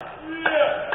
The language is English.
Yeah.